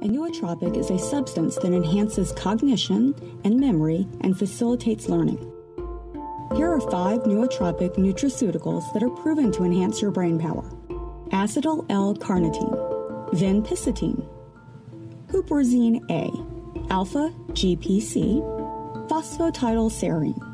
A nootropic is a substance that enhances cognition and memory and facilitates learning. Here are five nootropic nutraceuticals that are proven to enhance your brain power acetyl L carnitine, vinpocetine, huperzine A, alpha GPC, phosphatidylserine.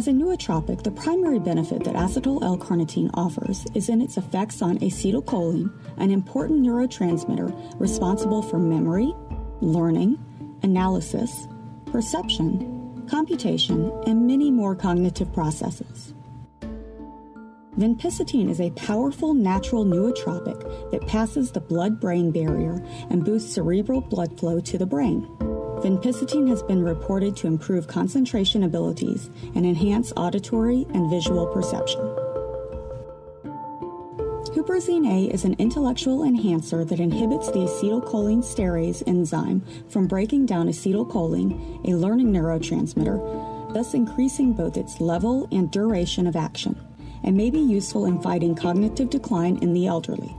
As a nootropic, the primary benefit that acetyl L-carnitine offers is in its effects on acetylcholine, an important neurotransmitter responsible for memory, learning, analysis, perception, computation, and many more cognitive processes. Vinpocetine is a powerful natural nootropic that passes the blood brain barrier and boosts cerebral blood flow to the brain. Vinpocetine has been reported to improve concentration abilities and enhance auditory and visual perception. Huperzine A is an intellectual enhancer that inhibits the acetylcholine acetylcholinesterase enzyme from breaking down acetylcholine, a learning neurotransmitter, thus increasing both its level and duration of action, and may be useful in fighting cognitive decline in the elderly.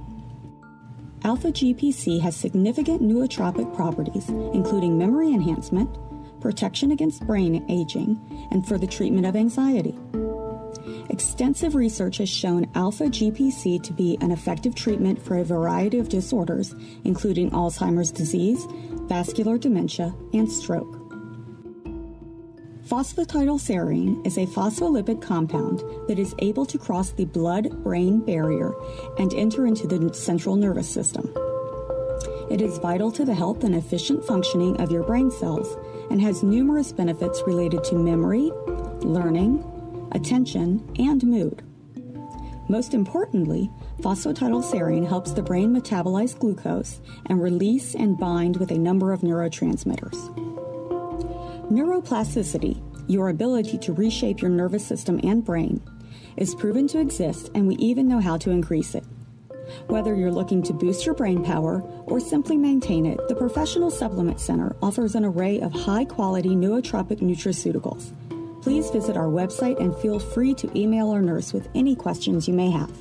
Alpha GPC has significant nootropic properties, including memory enhancement, protection against brain aging, and for the treatment of anxiety. Extensive research has shown alpha GPC to be an effective treatment for a variety of disorders, including Alzheimer's disease, vascular dementia, and stroke. Phosphatidylserine is a phospholipid compound that is able to cross the blood brain barrier and enter into the central nervous system. It is vital to the health and efficient functioning of your brain cells and has numerous benefits related to memory, learning, attention, and mood. Most importantly, phosphatidylserine helps the brain metabolize glucose and release and bind with a number of neurotransmitters. Neuroplasticity, your ability to reshape your nervous system and brain, is proven to exist, and we even know how to increase it. Whether you're looking to boost your brain power or simply maintain it, the Professional Supplement Center offers an array of high quality nootropic nutraceuticals. Please visit our website and feel free to email our nurse with any questions you may have.